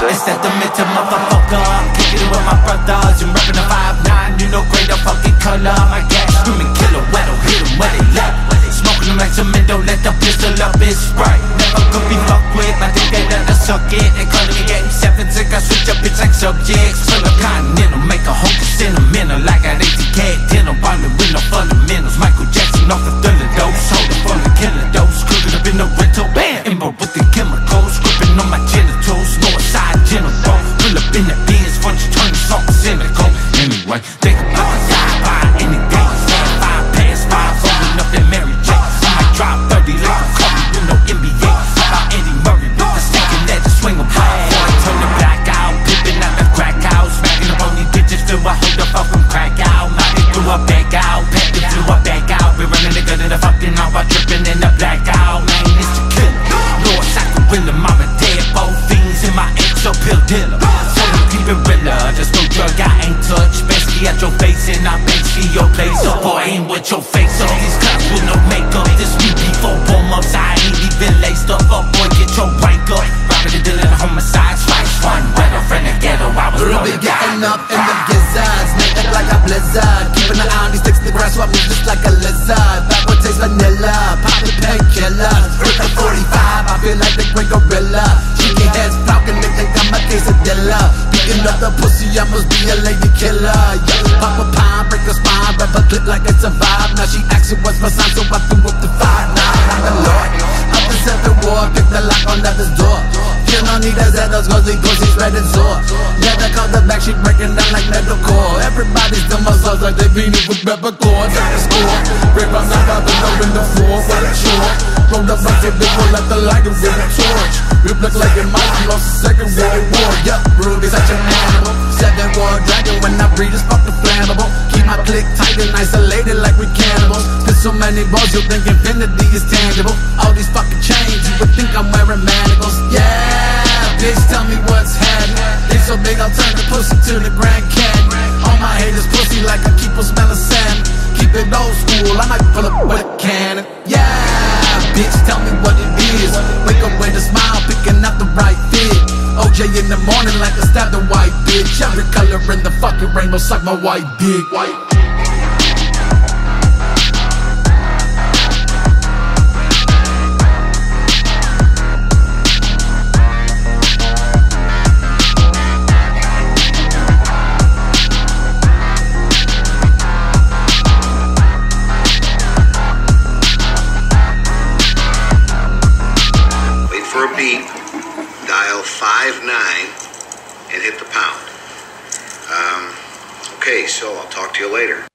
say? It's that demented motherfucker. I'm with my brothers and rapping the 5'9. You know, greater fucking color. My gas screaming killer, wet, hit them where they left. Smoking like cement, Don't let the pistol up, it's right. Never could be fucked with, my dick they let us suck it. They calling me 87, sick, I switch up, bitch like subjects. Full of continental, make a whole sentimental. Touch. At your face and I make see your place up or aim with your face up. These cops with no makeup, this me before warm ups. I ain't even laced up, up boy, get your rank up. Robbing and dealing homicide, strikes one. Better friend the ghetto, I was Ruby getting up in the gizzards Make it like a blizzard Keeping an eye on these sticks the grass So I move just like a lizard she was my sign So I threw up the five nine I'm the lord Up the seventh war Pick the lock on death's door. You don't need a Zetos cause he goes, he's red and sore. Never call the back, she breaking down like metalcore. Everybody's the muscles like they beat it with peppercorn Try to score, break my knock out the low in the floor Well, it's short, roll the bucket, they roll like the lighter with a torch. We look like it might lost the second world war. Yup, Ruby's such an animal. Seven war dragon, when I breathe it's fucking flammable. Keep my click tight and isolated like we Cause so many balls, you'll think infinity is tangible All these fucking chains, you would think I'm wearing manacles Yeah Bitch, tell me what's happening. They so big, I'll turn the pussy to the Grand Canyon. All my haters pussy like I keep on smelling sand. Keep it old school, I might pull up with a cannon. Yeah, bitch, tell me what it is. Wake up with a smile, picking out the right fit. OJ in the morning like a stabbed a white bitch. Every color in the fucking rainbow, suck my white dick. White. Dial 59, and hit the pound. Um, okay, so I'll talk to you later.